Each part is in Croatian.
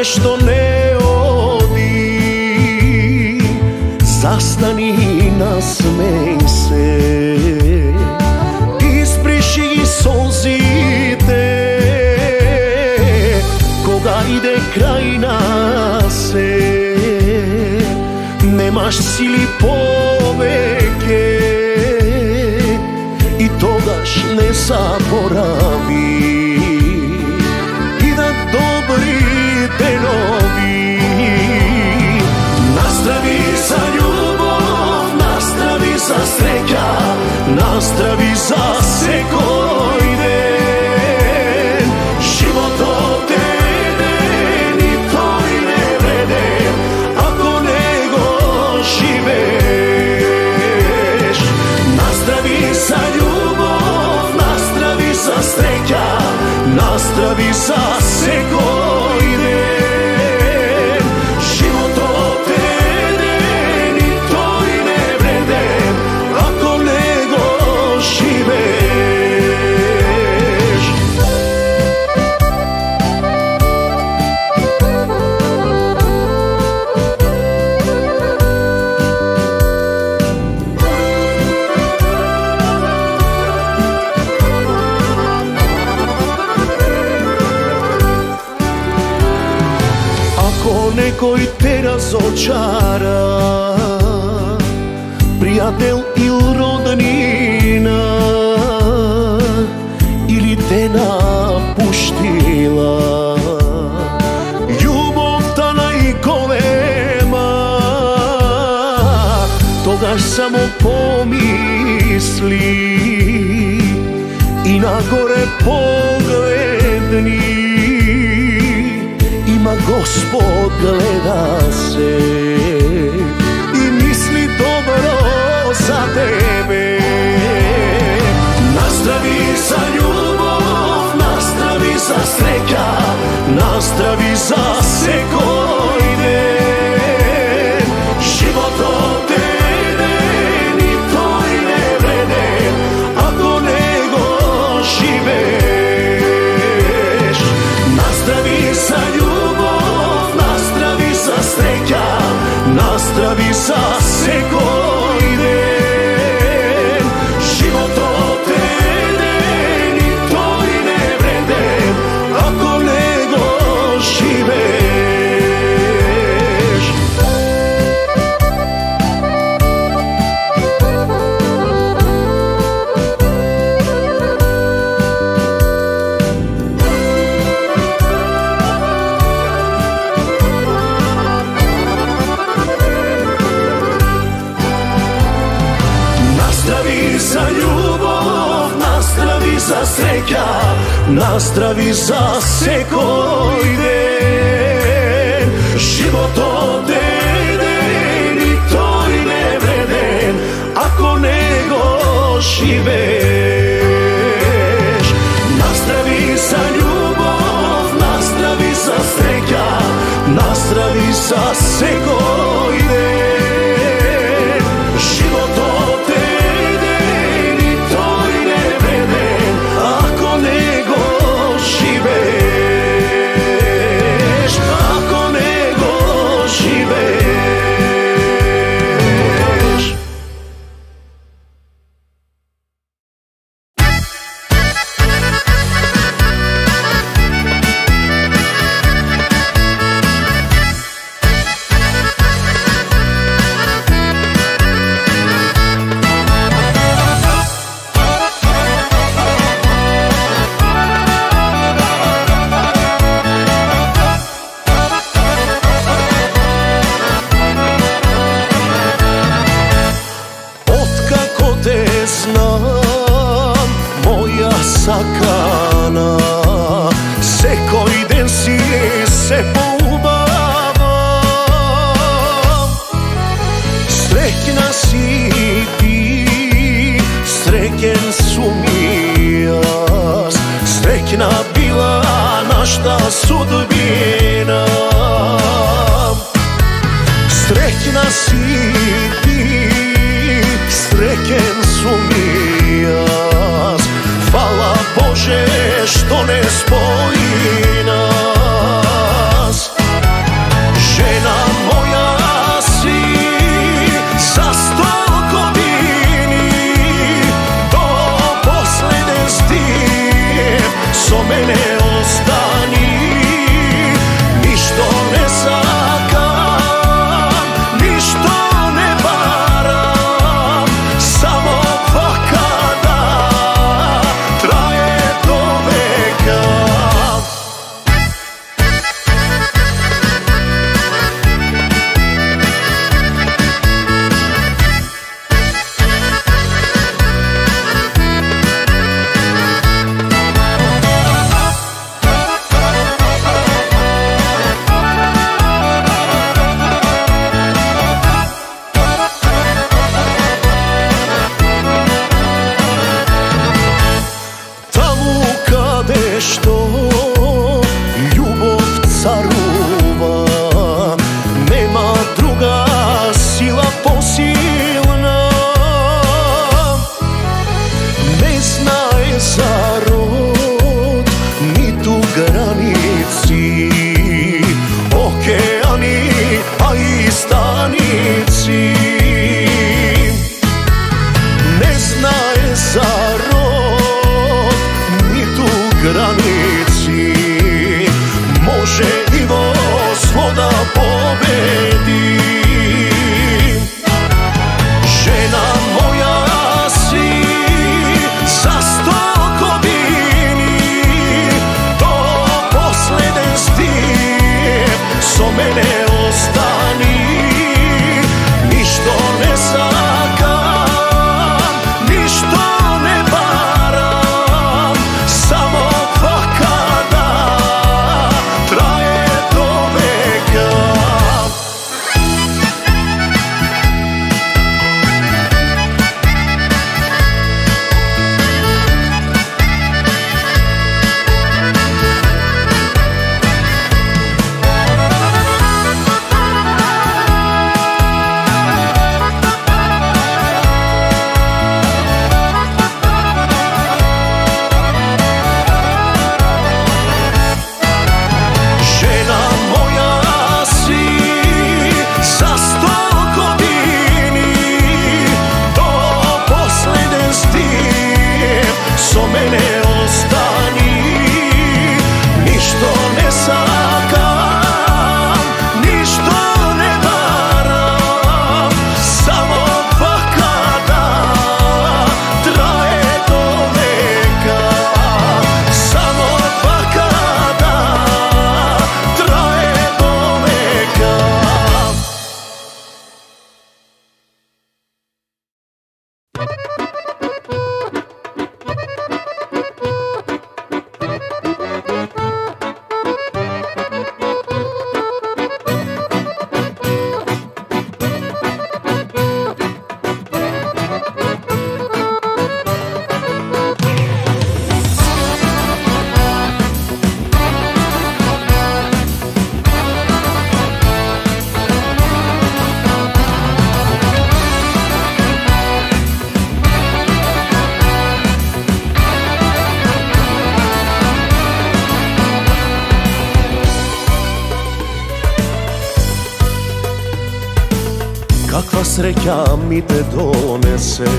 нешто не оди. Застани и насмеј се. Исприши ги солзите Кога иде крај на се Немаш сили nostra razočara Prijatelj ili rodnina Ili te napuštila. Ljubav tana i golema Toga samo pomisli I na gore pogledni gospod gleda se i misli dobro za tebe. Nastravi za ljubav, nastravi za sreća Nastravi za sve настрави за секој ден. Животот е еден и тој не вреден, ако не го живееш. Настрави за љубов, настрави за среќа, настрави за секој среќа ми те донесе.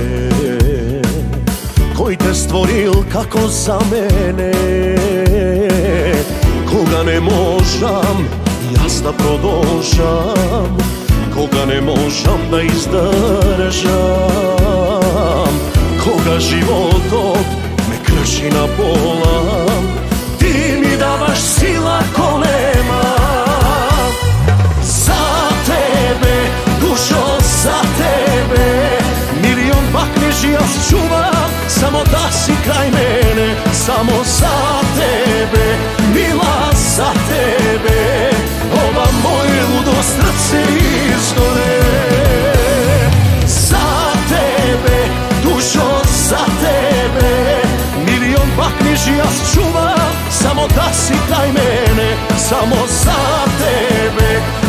Кој те створил како за мене? Кога не можам јас да продолжам. Кога не можам да издржам Кога животот ме крши на пола. Ти ми даваш сила Milion bakneži ja čuvam Samo da si kraj mene Samo za tebe Mila za tebe. Ova moje ludo srce izgore Za tebe, dušo za tebe. Milion bakniži ja čuvam Samo da si kraj mene Samo za tebe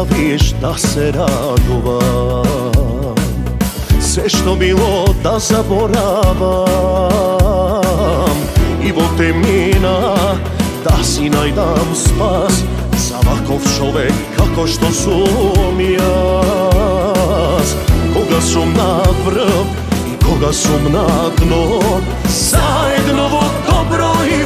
Ti ne praviš da se radovam Sve što bilo da zaboravam I vol te mina da si najdam spas Za ovakov čovek kako što sum jaz Koga sum na сум i koga sum na dno Zajedno vo dobro i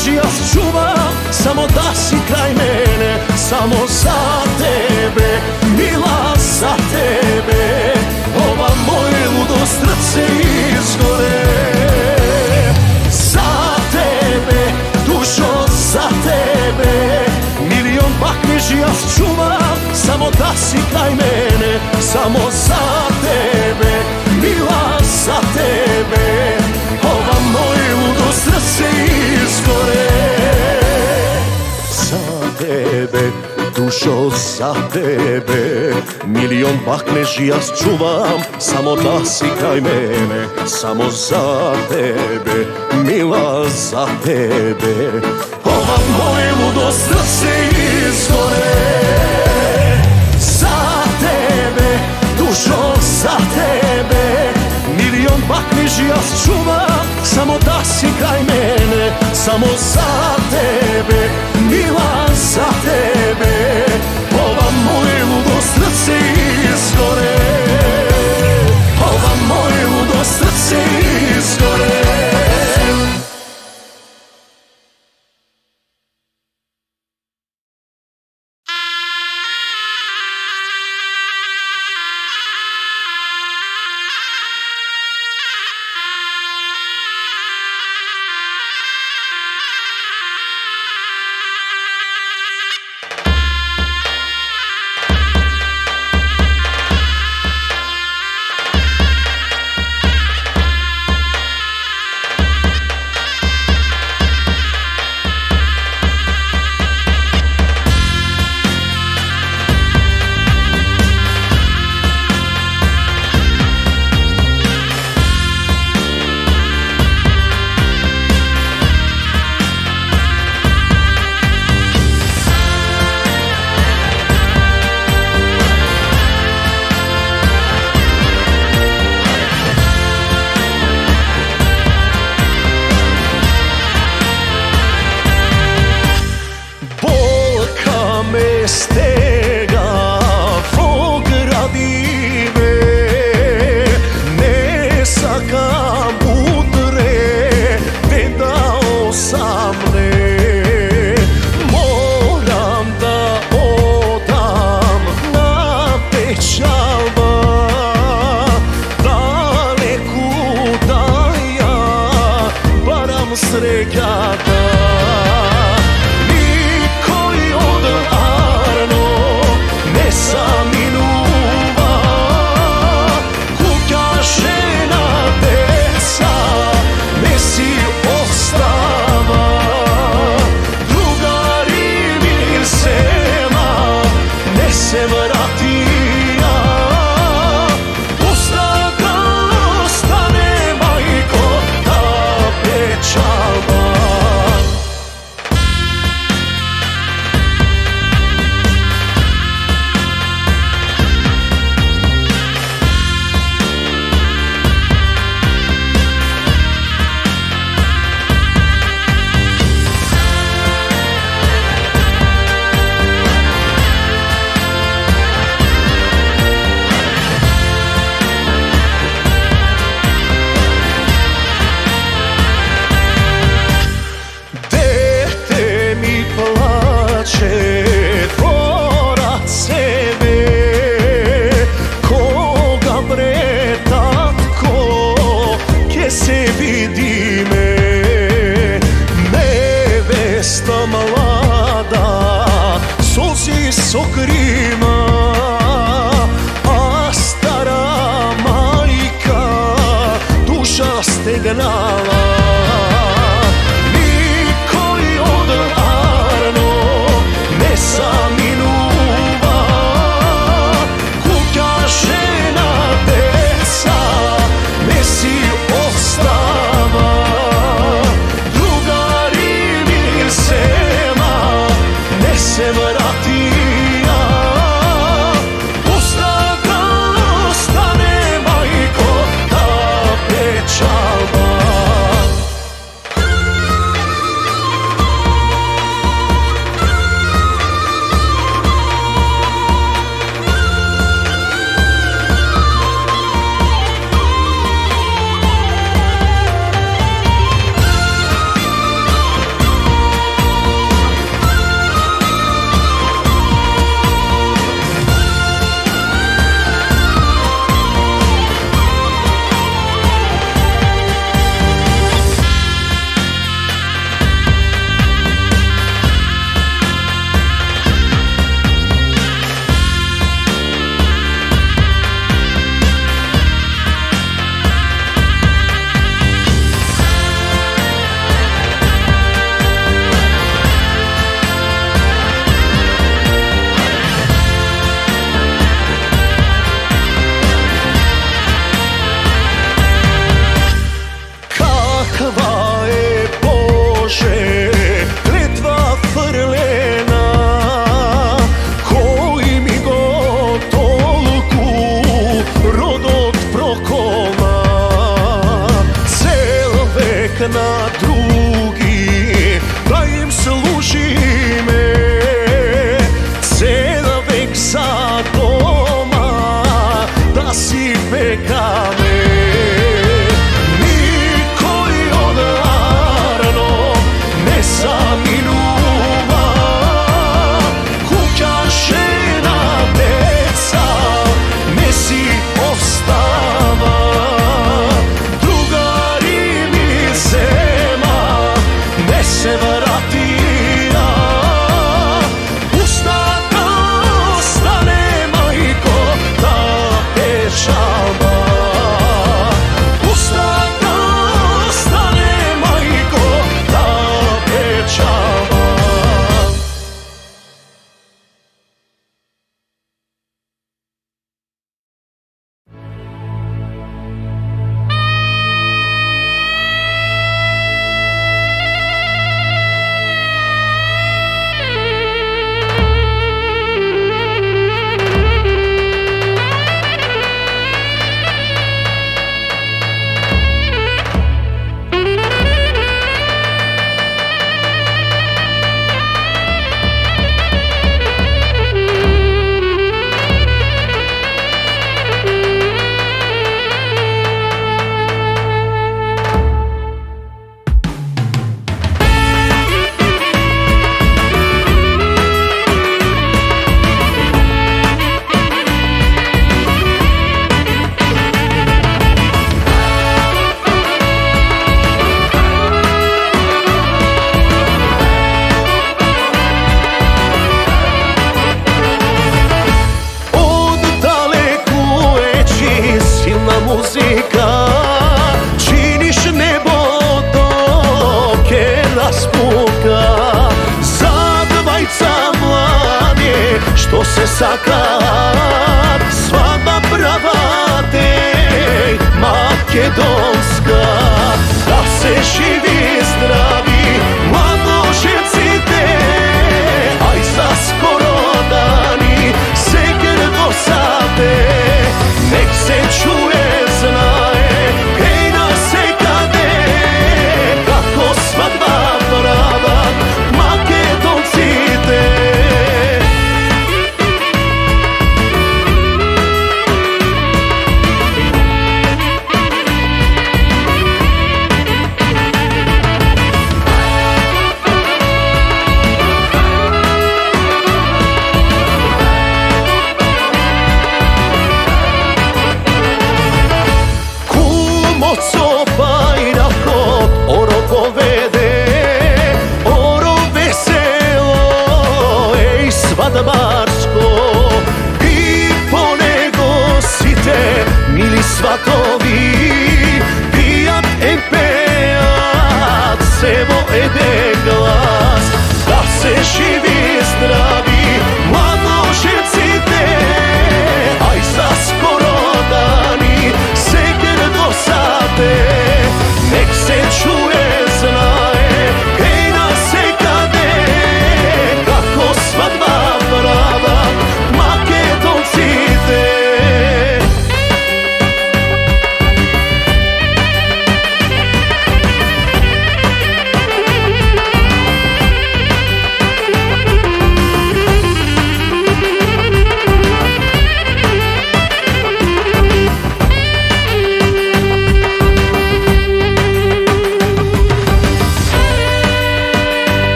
bakneži ja čuvam Samo da si kraj mene Samo za tebe Mila za tebe. Ova moje ludo srce izgore. Za tebe, dušo za tebe. Milion bakneži ja čuvam Samo da si kraj mene Samo za tebe Mila za tebe izgore. Za tebe, dušo za tebe Milion bakneži ja čuvam Samo da si kraj mene Samo za tebe Mila za tebe. Ova moje ludo srce izgore. Za tebe, dušo za tebe Milion bakneži ja čuvam Samo da si kraj mene Samo za tebe Mila za tebe Vou querer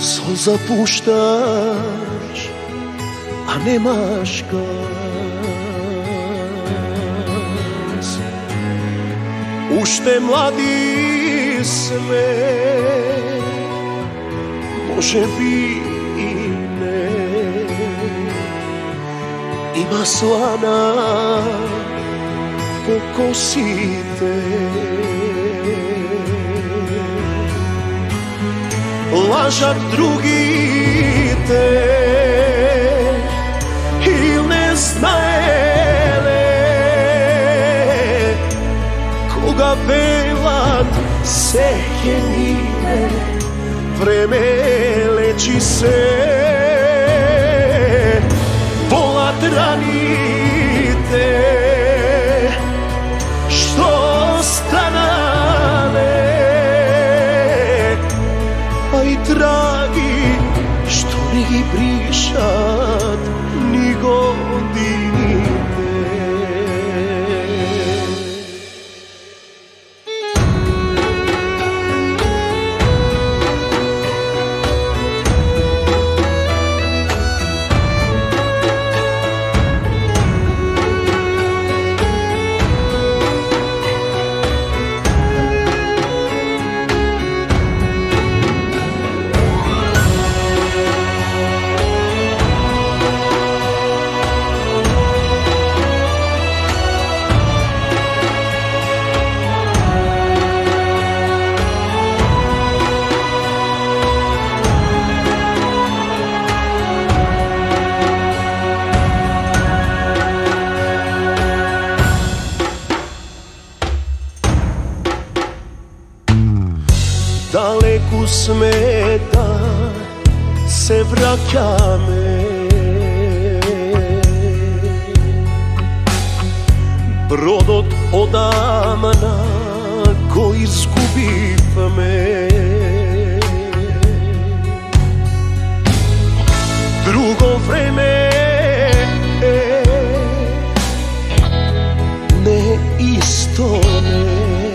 Soza puštaš, a nemaš glas. Ušte mladi sve Može bi i ne. Ima slana Pokosite лажат другите и не знаеле кога велат се ќе мине време лечи се. Болат рани сеќаме Бродот од Амана го изгубивме Друго време е, не исто не.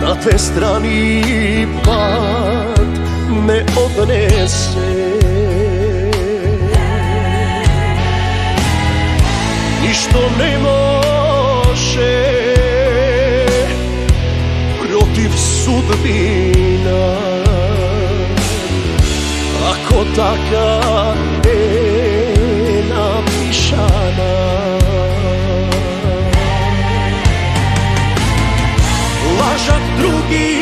На две страни пак me odnese. Ništo ne može protiv sudbina. Ako taka je napišana Lažat drugi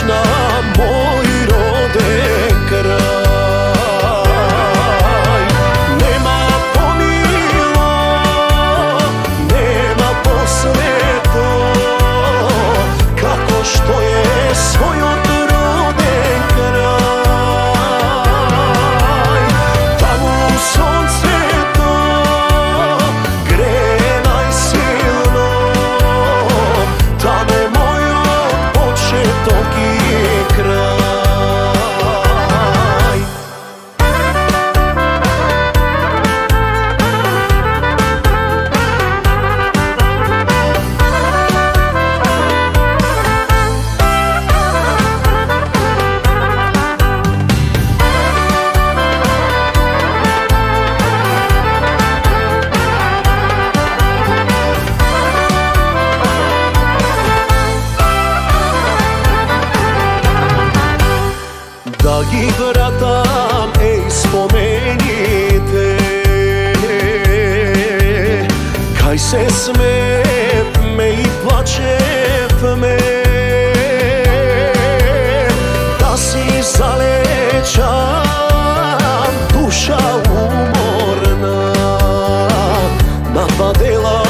Schnauze. водила.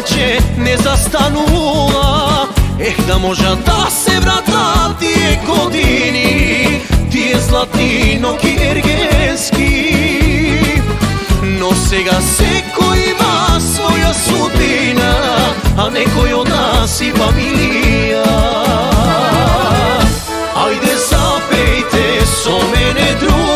sreće ne zastanula Eh da možda da se vrata tije godini Tije zlatino kjergenski No sega se ko ima svoja sudbina A neko od nas i familija Ajde zapejte so mene drugi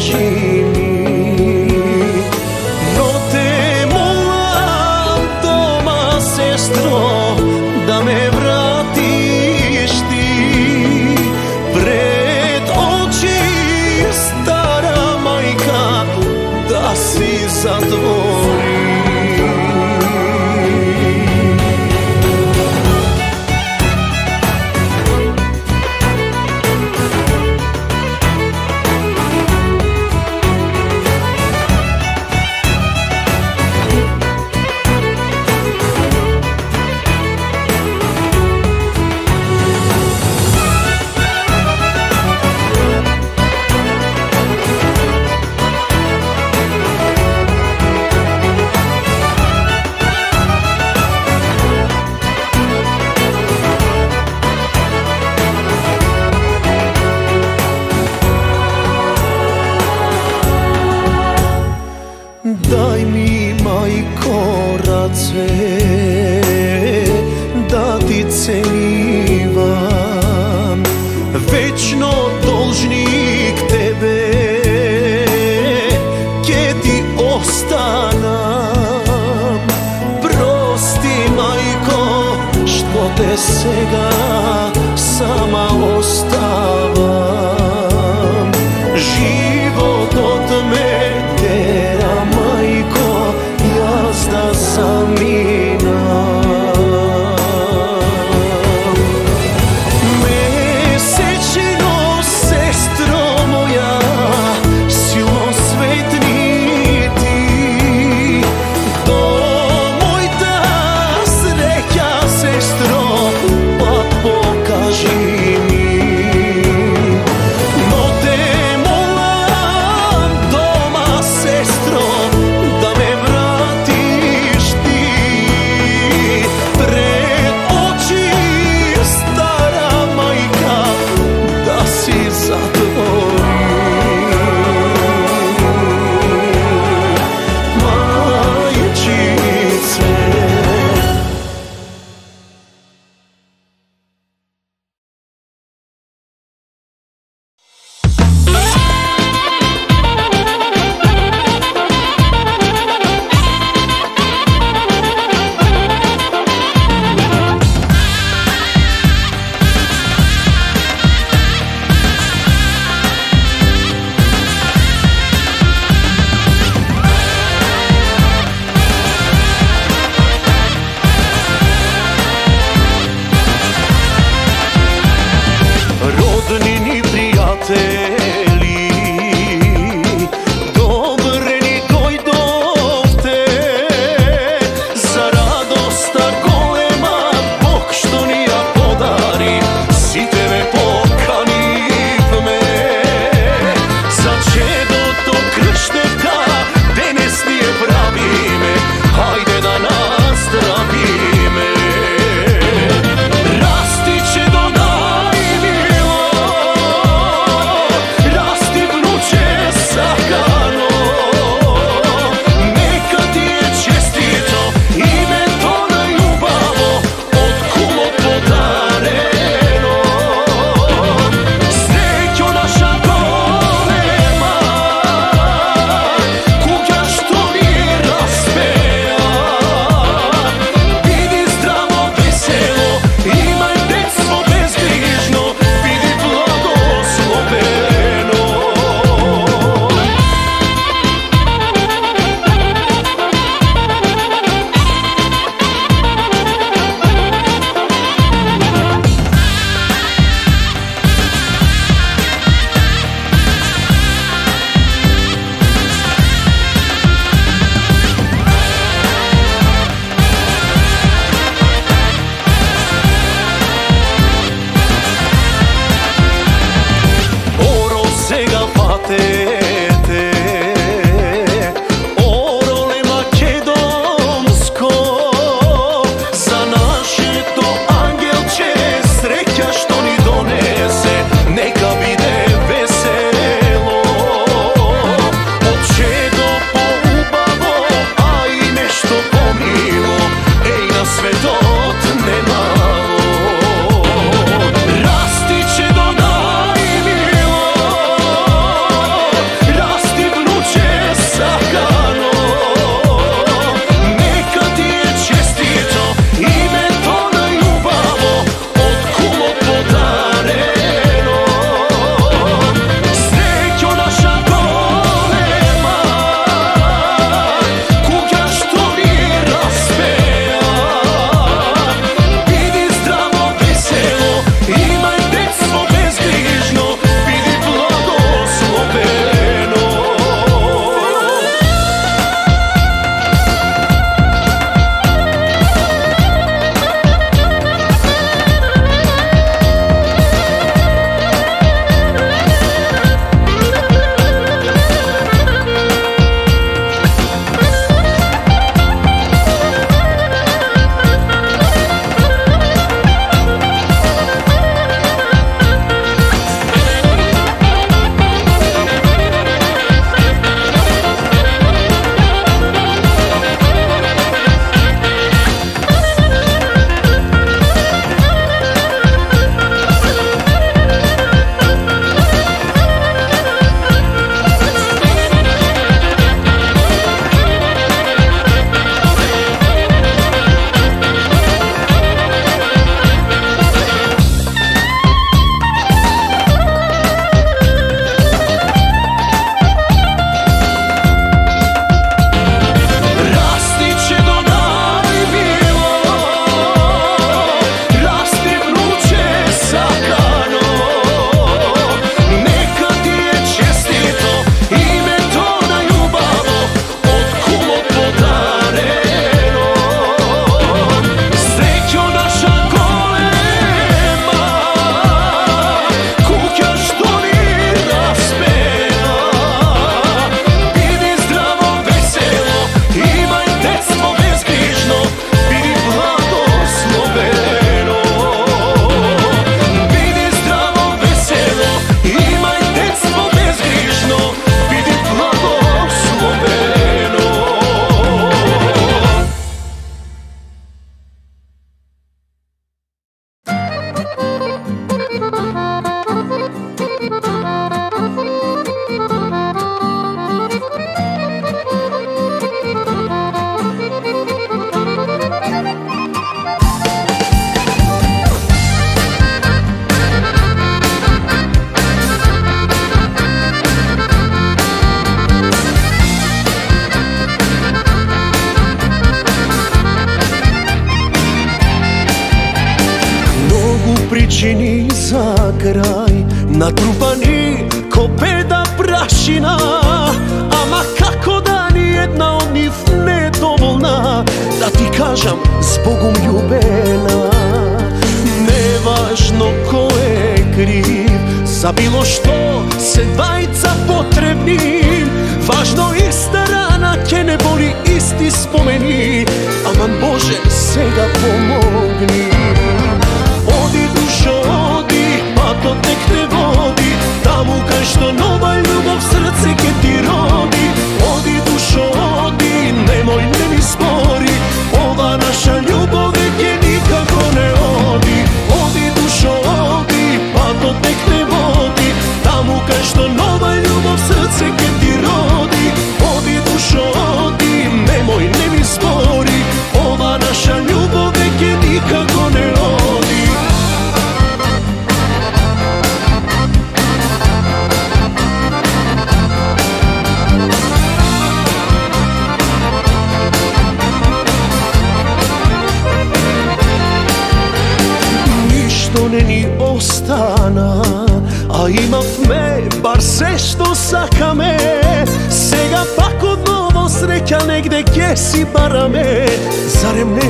心。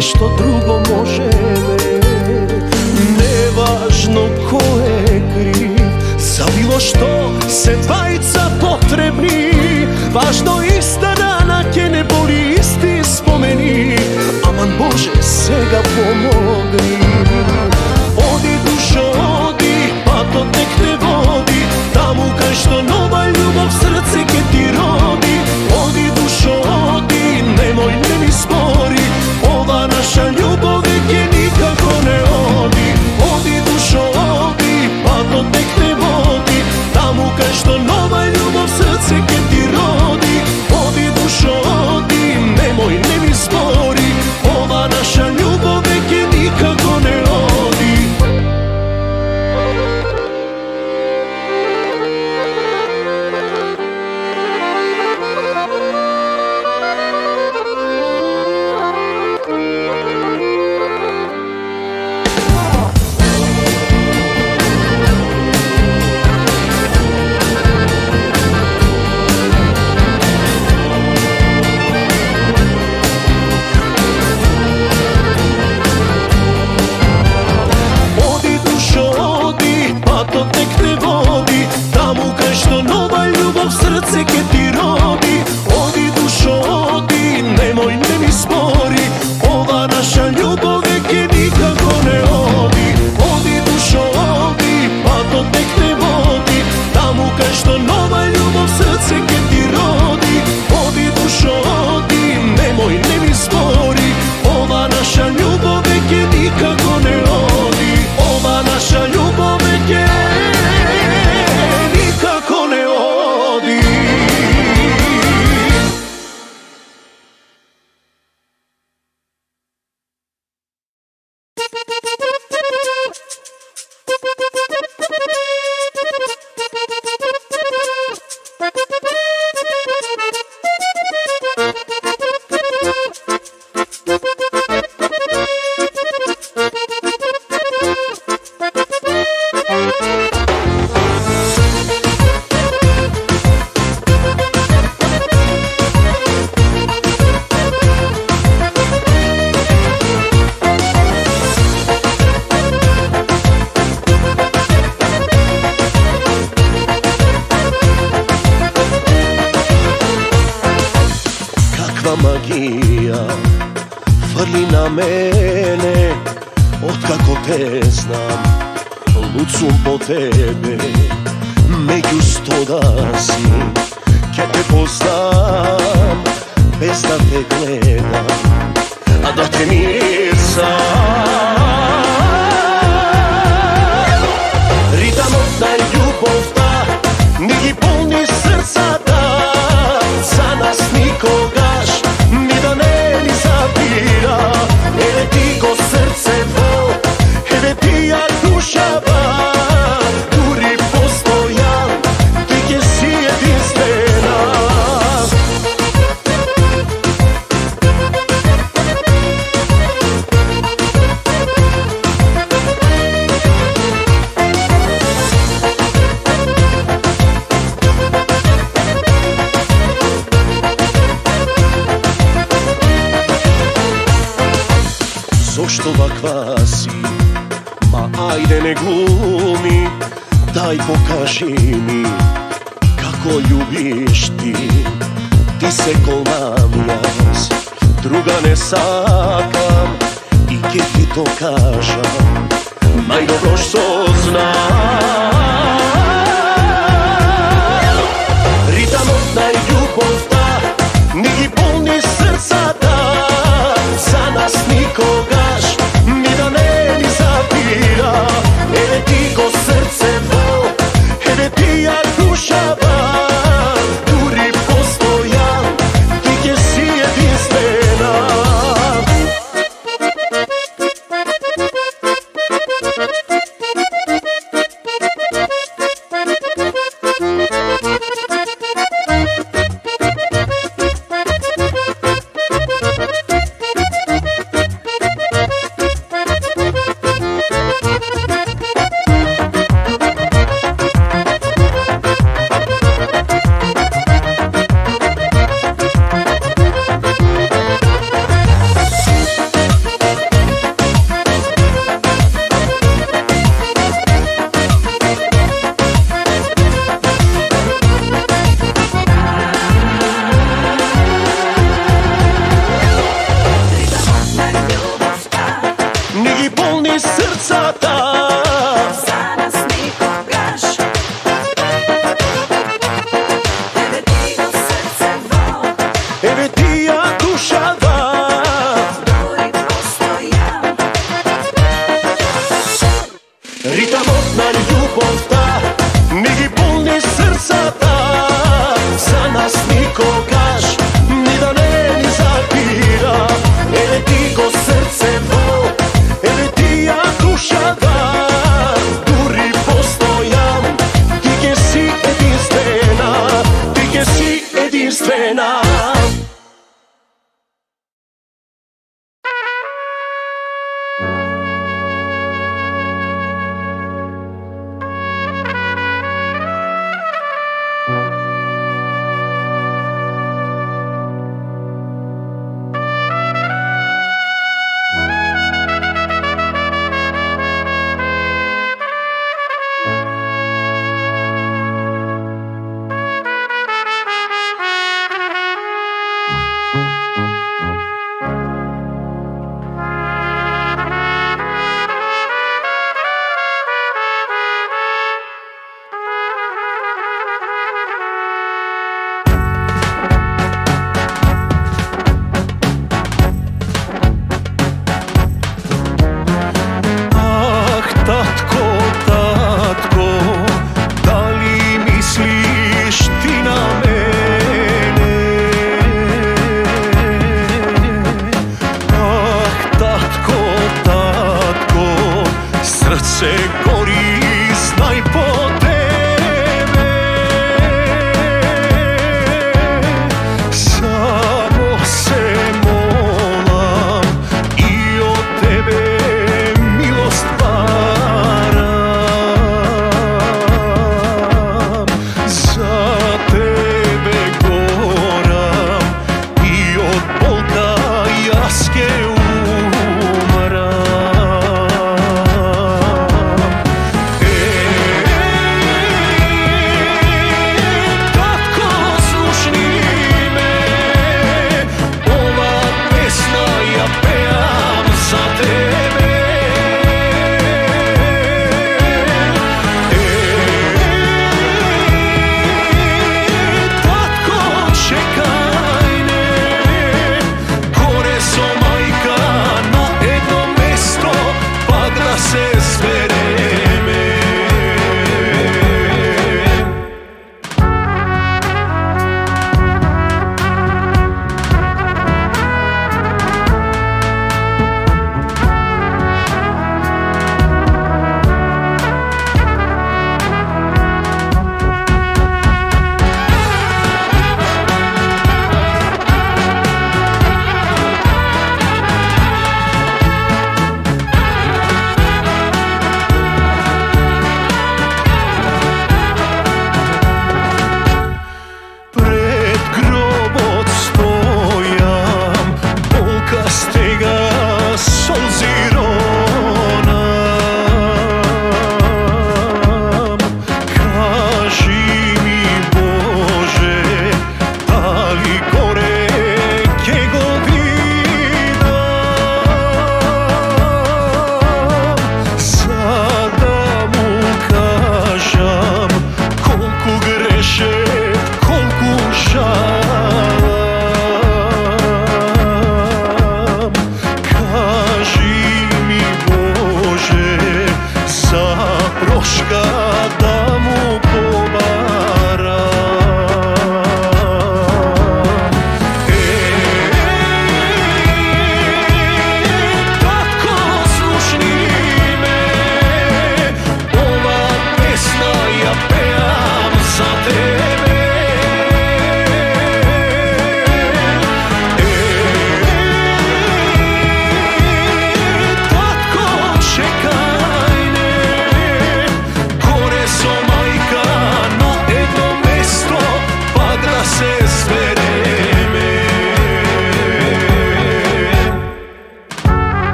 nešto drugo može me. Nevažno ko je kriv. Za bilo što se ba сакам и ќе ти то кажам најдобро што знам. Ритамот на љубовта ни ги полни срцата за нас никогаш ни да не ни запира Еве ти го срце